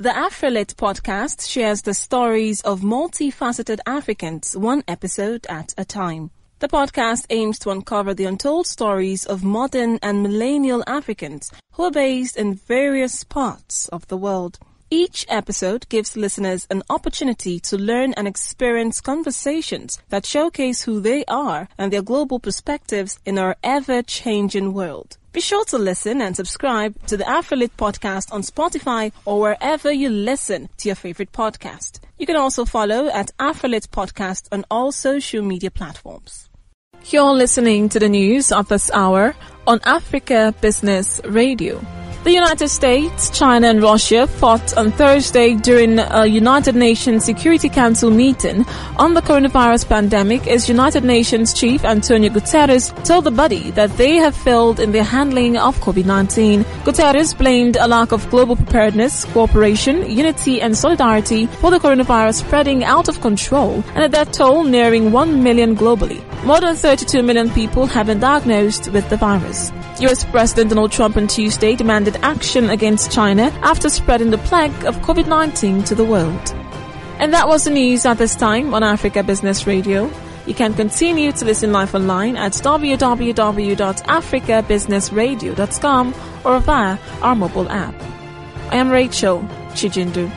The Afrolit podcast shares the stories of multifaceted Africans, one episode at a time. The podcast aims to uncover the untold stories of modern and millennial Africans who are based in various parts of the world. Each episode gives listeners an opportunity to learn and experience conversations that showcase who they are and their global perspectives in our ever-changing world. Be sure to listen and subscribe to the Afrolit podcast on Spotify or wherever you listen to your favorite podcast. You can also follow at Afrolit Podcast on all social media platforms. You're listening to the news of this hour on Africa Business Radio. The United States, China and Russia fought on Thursday during a United Nations Security Council meeting on the coronavirus pandemic as United Nations Chief Antonio Guterres told the body that they have failed in their handling of COVID-19. Guterres blamed a lack of global preparedness, cooperation, unity and solidarity for the coronavirus spreading out of control and a death toll nearing 1 million globally. More than 32 million people have been diagnosed with the virus. US President Donald Trump on Tuesday demanded action against China after spreading the plague of COVID-19 to the world. And that was the news at this time on Africa Business Radio. You can continue to listen live online at www.africabusinessradio.com or via our mobile app. I am Rachel Chijindu.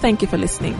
Thank you for listening.